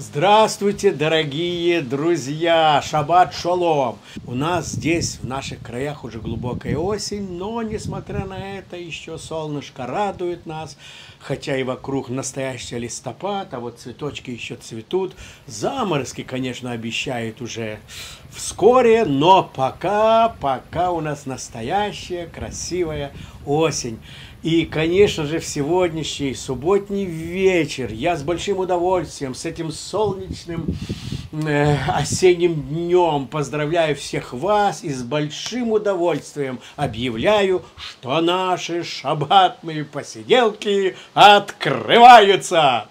Здравствуйте, дорогие друзья! Шаббат шалом! У нас здесь, в наших краях, уже глубокая осень, но, несмотря на это, еще солнышко радует нас, хотя и вокруг настоящий листопад, а вот цветочки еще цветут. Заморозки, конечно, обещают уже вскоре, но пока, пока у нас настоящая красивая осень. И, конечно же, в сегодняшний субботний вечер я с большим удовольствием, с этим солнечным э, осенним днем поздравляю всех вас и с большим удовольствием объявляю, что наши шаббатные посиделки открываются.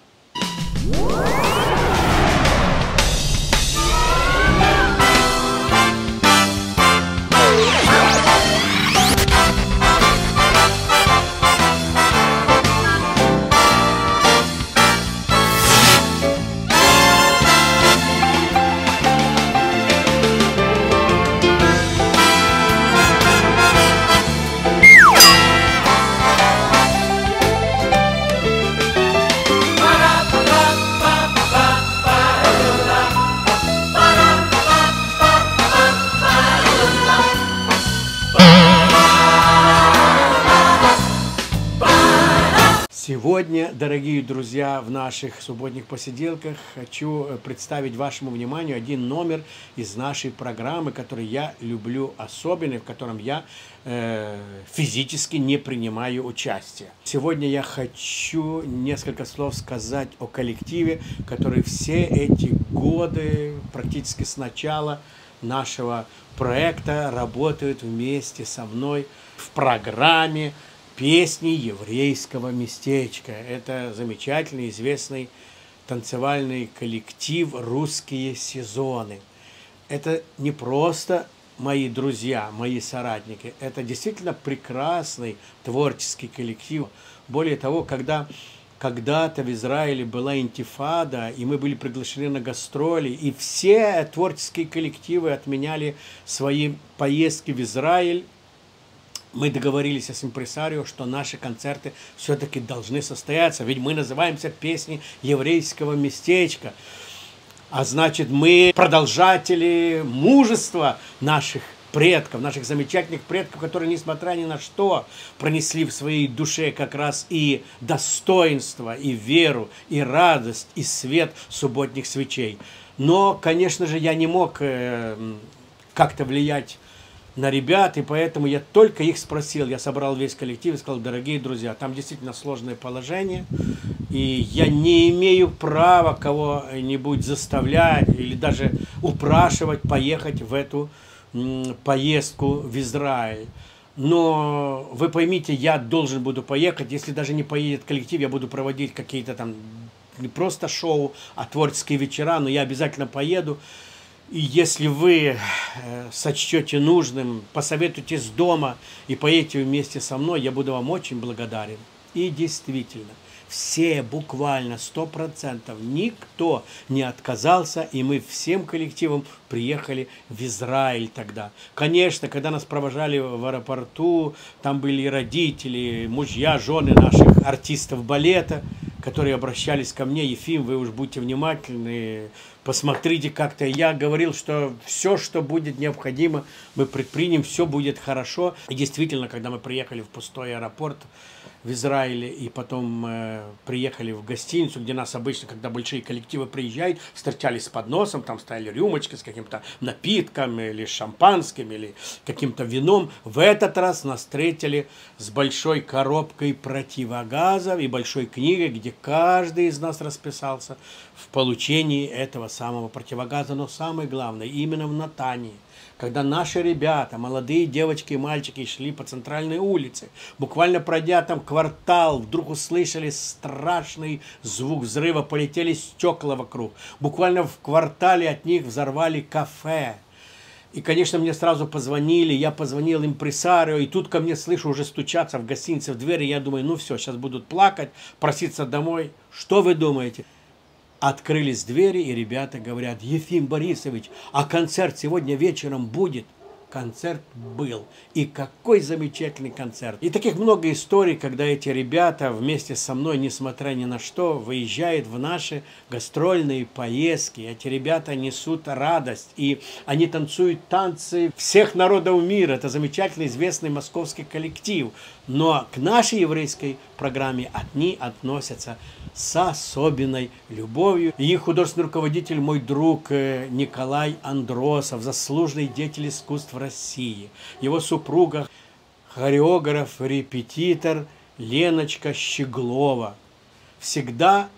Сегодня, дорогие друзья, в наших субботних посиделках хочу э, представить вашему вниманию один номер из нашей программы, который я люблю особенно, в котором я э, физически не принимаю участие. Сегодня я хочу несколько слов сказать о коллективе, который все эти годы, практически с начала нашего проекта, работают вместе со мной в программе песни еврейского местечка. Это замечательный, известный танцевальный коллектив «Русские сезоны». Это не просто мои друзья, мои соратники. Это действительно прекрасный творческий коллектив. Более того, когда когда-то в Израиле была интифада, и мы были приглашены на гастроли, и все творческие коллективы отменяли свои поездки в Израиль мы договорились с импресарио, что наши концерты все-таки должны состояться, ведь мы называемся песни еврейского местечка. А значит, мы продолжатели мужества наших предков, наших замечательных предков, которые, несмотря ни на что, пронесли в своей душе как раз и достоинство, и веру, и радость, и свет субботних свечей. Но, конечно же, я не мог э, как-то влиять на ребят, и поэтому я только их спросил, я собрал весь коллектив и сказал, дорогие друзья, там действительно сложное положение, и я не имею права кого-нибудь заставлять или даже упрашивать поехать в эту поездку в Израиль. Но вы поймите, я должен буду поехать, если даже не поедет коллектив, я буду проводить какие-то там не просто шоу, а творческие вечера, но я обязательно поеду. И если вы э, сочтете нужным, посоветуйтесь дома и поедете вместе со мной, я буду вам очень благодарен. И действительно, все буквально сто процентов, никто не отказался, и мы всем коллективом приехали в Израиль тогда. Конечно, когда нас провожали в аэропорту, там были родители, мужья, жены наших артистов балета, которые обращались ко мне, Ефим, вы уж будьте внимательны, посмотрите как-то. Я говорил, что все, что будет необходимо, мы предпримем, все будет хорошо. И действительно, когда мы приехали в пустой аэропорт в Израиле и потом э, приехали в гостиницу, где нас обычно, когда большие коллективы приезжают, встречались с подносом, там стояли рюмочки с каким-то напитком или шампанским или каким-то вином. В этот раз нас встретили с большой коробкой противогазов и большой книгой, где каждый из нас расписался в получении этого самого противогаза, но самое главное, именно в Натании когда наши ребята, молодые девочки и мальчики шли по центральной улице, буквально пройдя там квартал, вдруг услышали страшный звук взрыва, полетели стекла вокруг. Буквально в квартале от них взорвали кафе. И, конечно, мне сразу позвонили, я позвонил импресарио, и тут ко мне слышу уже стучаться в гостинице в двери, я думаю, ну все, сейчас будут плакать, проситься домой. Что вы думаете? Открылись двери, и ребята говорят, Ефим Борисович, а концерт сегодня вечером будет? Концерт был. И какой замечательный концерт. И таких много историй, когда эти ребята вместе со мной, несмотря ни на что, выезжают в наши гастрольные поездки. Эти ребята несут радость. И они танцуют танцы всех народов мира. Это замечательный, известный московский коллектив. Но к нашей еврейской программе они относятся с особенной любовью. И художественный руководитель, мой друг э, Николай Андросов, заслуженный деятель искусств России. Его супруга, хореограф, репетитор Леночка Щеглова. Всегда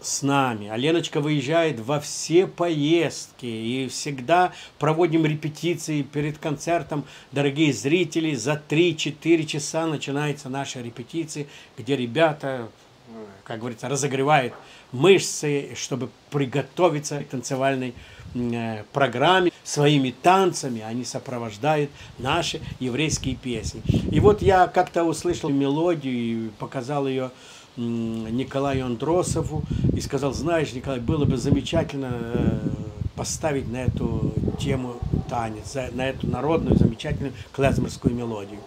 с нами. А Леночка выезжает во все поездки и всегда проводим репетиции перед концертом. Дорогие зрители, за 3-4 часа начинаются наши репетиции, где ребята как говорится, разогревает мышцы, чтобы приготовиться к танцевальной э, программе. Своими танцами они сопровождают наши еврейские песни. И вот я как-то услышал мелодию и показал ее Николаю Андросову и сказал, знаешь, Николай, было бы замечательно э, поставить на эту тему танец, на эту народную замечательную клезмерскую мелодию.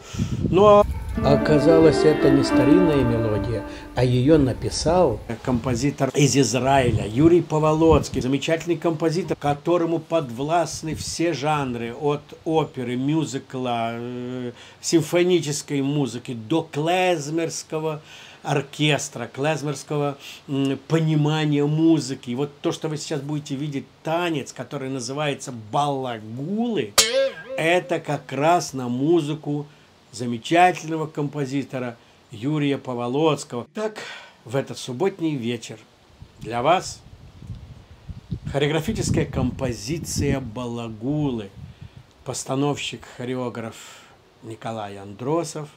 Но оказалось, это не старинная мелодия, а ее написал композитор из Израиля Юрий Поволоцкий, замечательный композитор, которому подвластны все жанры, от оперы, мюзикла, э, симфонической музыки до клезмерского оркестра, клезмерского понимания музыки. И вот то, что вы сейчас будете видеть, танец, который называется балагулы, это как раз на музыку замечательного композитора Юрия Поволоцкого. Так, в этот субботний вечер для вас хореографическая композиция «Балагулы», постановщик-хореограф Николай Андросов,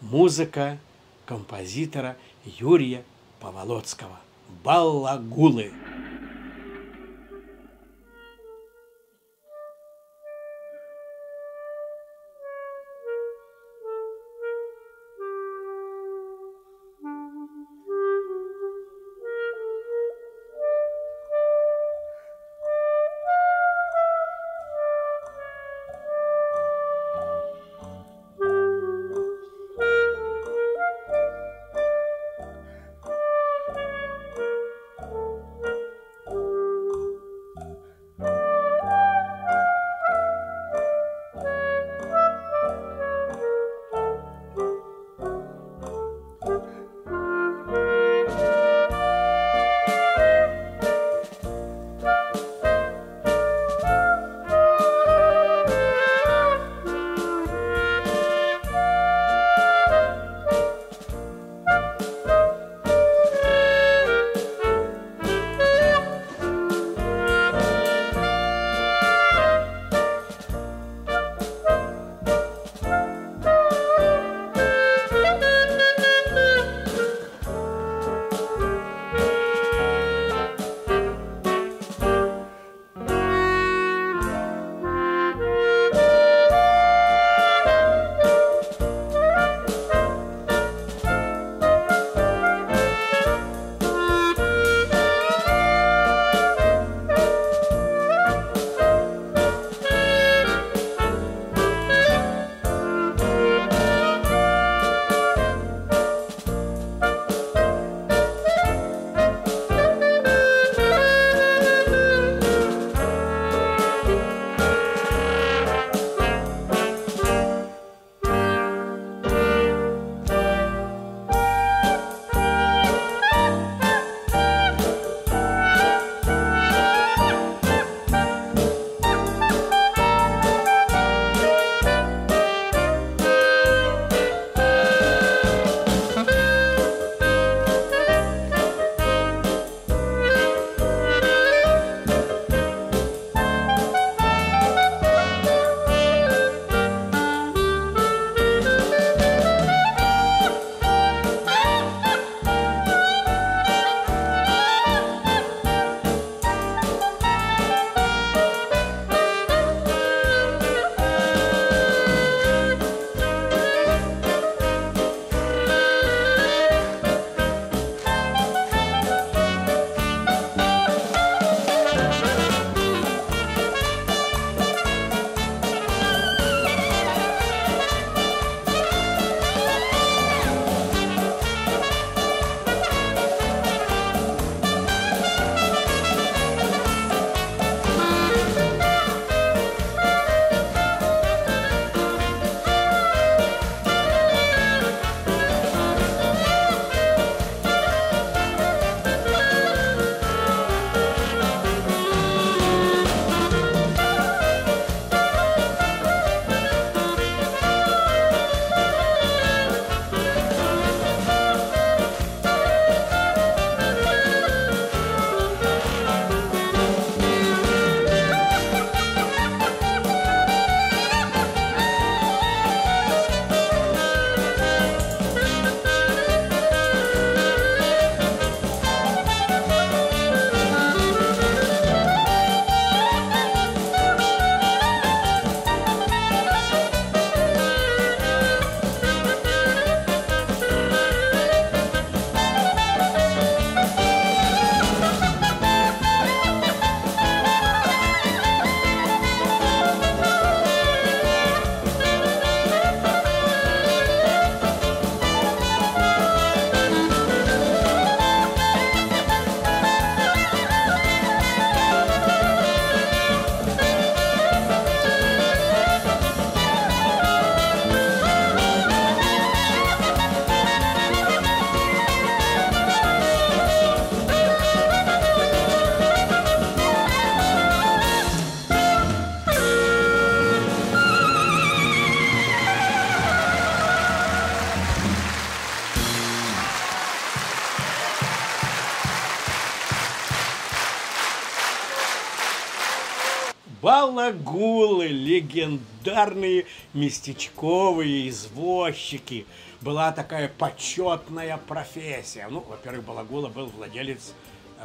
музыка композитора Юрия Поволоцкого. Балагулы. Легендарные местечковые извозчики. Была такая почетная профессия. Ну, во-первых, балагула был владелец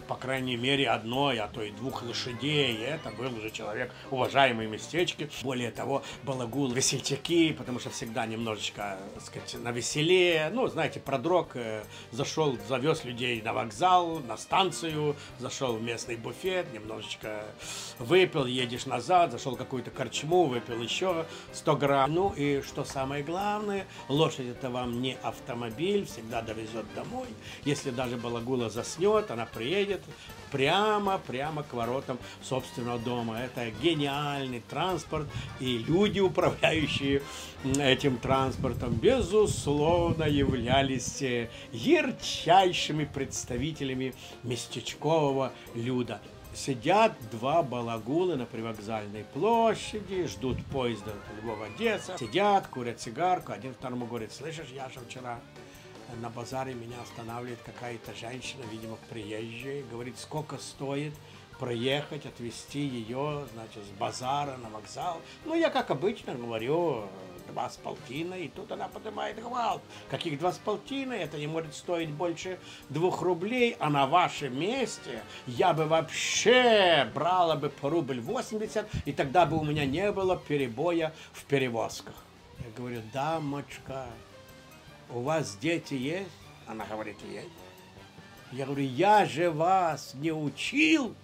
по крайней мере, одной, а то и двух лошадей. И это был уже человек уважаемый местечки. Более того, балагул, весельчаки, потому что всегда немножечко, так сказать, на веселее. Ну, знаете, продрог, э, зашел, завез людей на вокзал, на станцию, зашел в местный буфет, немножечко выпил, едешь назад, зашел какую-то корчму, выпил еще 100 грамм. Ну и что самое главное, лошадь это вам не автомобиль, всегда довезет домой. Если даже балагула заснет, она приедет, едет прямо, прямо к воротам собственного дома. Это гениальный транспорт, и люди, управляющие этим транспортом, безусловно, являлись э, ярчайшими представителями местечкового люда. Сидят два балагула на привокзальной площади, ждут поезда Львов-Одесса, сидят, курят сигарку, один второму говорит, слышишь, я же вчера на базаре меня останавливает какая-то женщина, видимо, приезжая, говорит, сколько стоит проехать, отвезти ее, значит, с базара на вокзал. Ну, я, как обычно, говорю, два с полтиной, и тут она поднимает гвалт. Каких два с полтиной? Это не может стоить больше двух рублей, а на вашем месте я бы вообще брала бы по рубль 80, и тогда бы у меня не было перебоя в перевозках. Я говорю, дамочка, у вас дети есть? Она говорит, есть. Я говорю, я же вас не учил,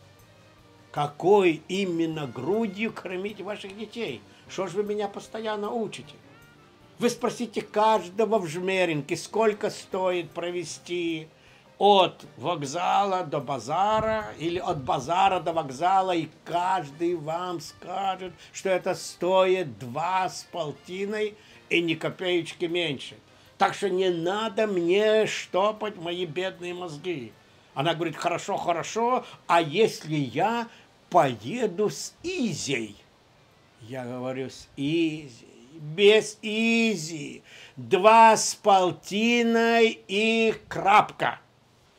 какой именно грудью кормить ваших детей. Что же вы меня постоянно учите? Вы спросите каждого в Жмеринке, сколько стоит провести от вокзала до базара или от базара до вокзала, и каждый вам скажет, что это стоит два с полтиной и ни копеечки меньше. Так что не надо мне штопать мои бедные мозги. Она говорит, хорошо, хорошо, а если я поеду с Изей? Я говорю, с Изей, без Изи, два с полтиной и крапка.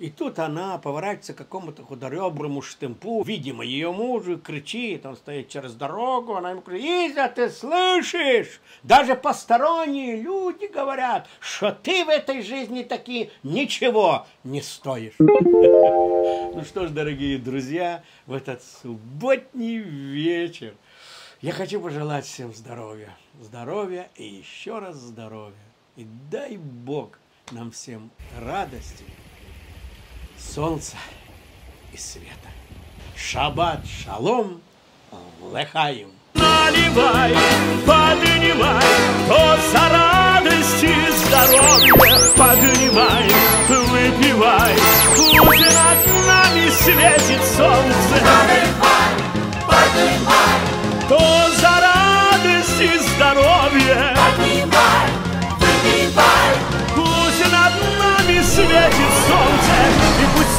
И тут она поворачивается к какому-то худореброму штемпу. Видимо, ее мужу кричит, он стоит через дорогу, она ему говорит, Иза, ты слышишь? Даже посторонние люди говорят, что ты в этой жизни таки ничего не стоишь. Ну что ж, дорогие друзья, в этот субботний вечер я хочу пожелать всем здоровья. Здоровья и еще раз здоровья. И дай Бог нам всем радости, солнца и света. Шаббат шалом лехаим. Наливай, поднимай, то за радость и здоровье поднимай, выпивай, пусть над нами светит солнце. Наливай, поднимай, То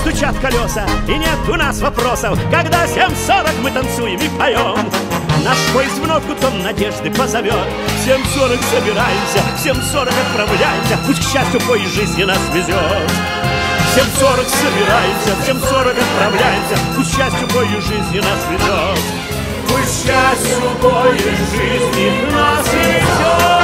стучат колеса И нет у нас вопросов Когда 7.40 мы танцуем и поем. Наш поезд в нотку тон надежды позовет. В 7.40 собираемся В 7.40 отправляемся Пусть к счастью поезд жизни нас везет. В 7.40 собираемся В 7.40 отправляемся Пусть к счастью поезд жизни нас везет. Пусть к счастью поезд жизни нас везет